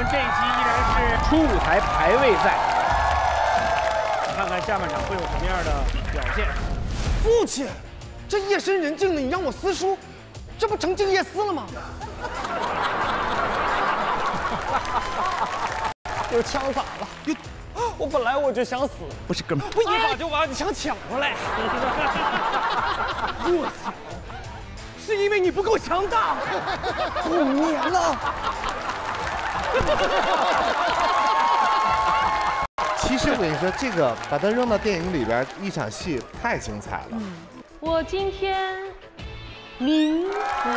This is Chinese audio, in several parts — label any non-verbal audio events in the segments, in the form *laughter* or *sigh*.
们这一期依然是初舞台排位赛，看看下半场会有什么样的表现。父亲，这夜深人静的，你让我撕书，这不成静夜思了吗？有枪咋了？有，我本来我就想死，不是哥们儿，我一把就把你枪抢过来。*laughs* 我操！是因为你不够强大，五年了。*laughs* 其实我跟你说，这个把它扔到电影里边，一场戏太精彩了。我今天淋死你。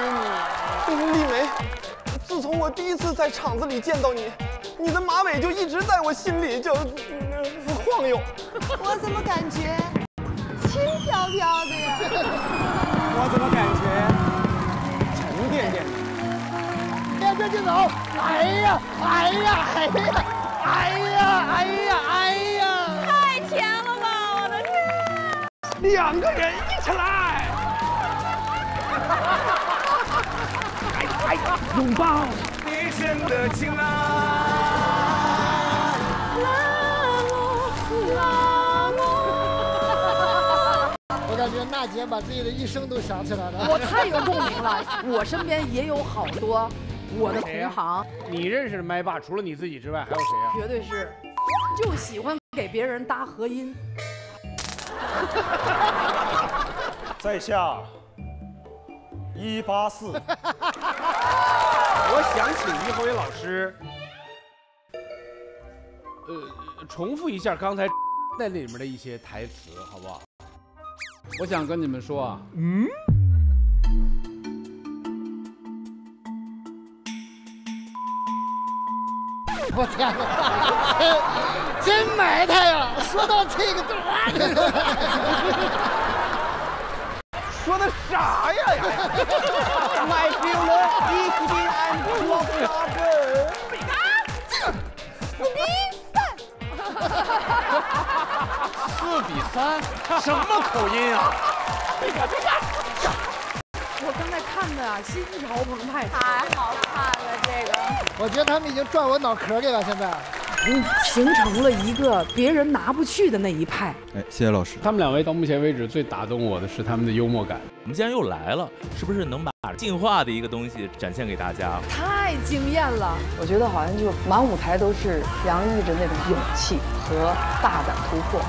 丽梅，自从我第一次在场子里见到你，你的马尾就一直在我心里就、呃晃悠。*laughs* 我怎么感觉轻飘飘的呀？*laughs* 我怎么感觉沉甸甸的？跟着就走！哎呀，哎呀，哎呀，哎呀，哎呀，哎呀！太甜了吧，我的天！两个人一起来！拥抱一生的情郎。我感觉娜姐把自己的一生都想起来了。我太有共鸣了，我身边也有好多我的同行，你认识的麦霸除了你自己之外，还有谁啊？绝对是就喜欢给别人搭和音。*laughs* 在下一八四，*laughs* 我想请于和伟老师，呃，重复一下刚才 *laughs* 在里面的一些台词，好不好？我想跟你们说啊，我天哪，真真埋汰呀！说到这个段说的啥呀呀？My feeler, eating and love 四比三，*laughs* 什么口音啊？看的啊，心潮澎湃。太好看了，这个。我觉得他们已经转我脑壳里了，现在。形成了一个别人拿不去的那一派。哎，谢谢老师。他们两位到目前为止最打动我的是他们的幽默感。我们既然又来了，是不是能把进化的一个东西展现给大家？太惊艳了！我觉得好像就满舞台都是洋溢着那种勇气和大胆突破。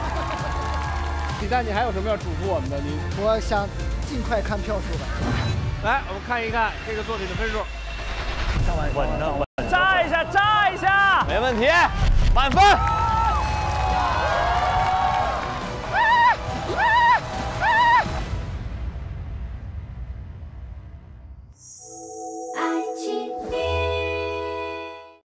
李诞，你还有什么要嘱咐我们的？你我想尽快看票数吧。来，我们看一看这个作品的分数。稳的稳。炸一下，炸一下！没问题，满分。